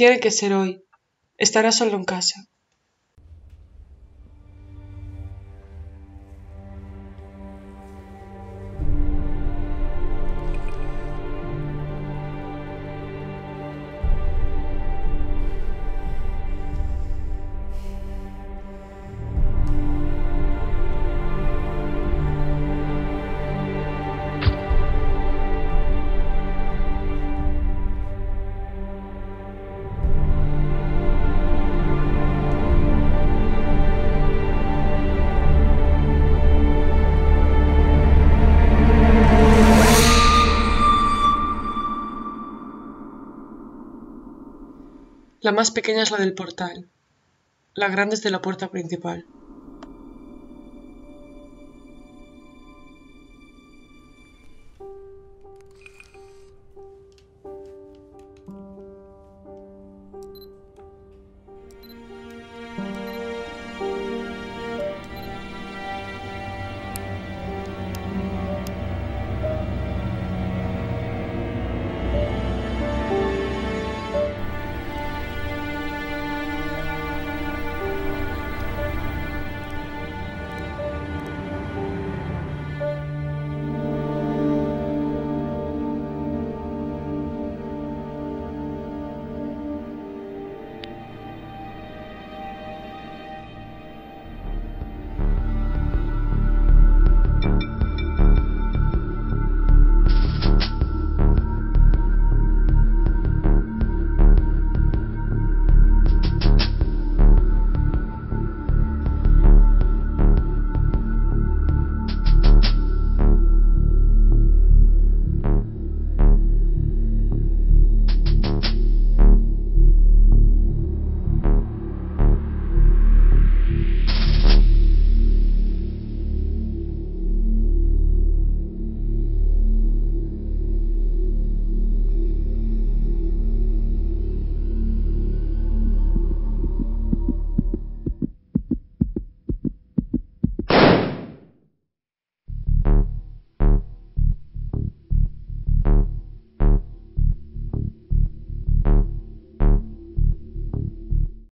Tiene que ser hoy. Estará solo en casa. La más pequeña es la del portal, la grande es de la puerta principal.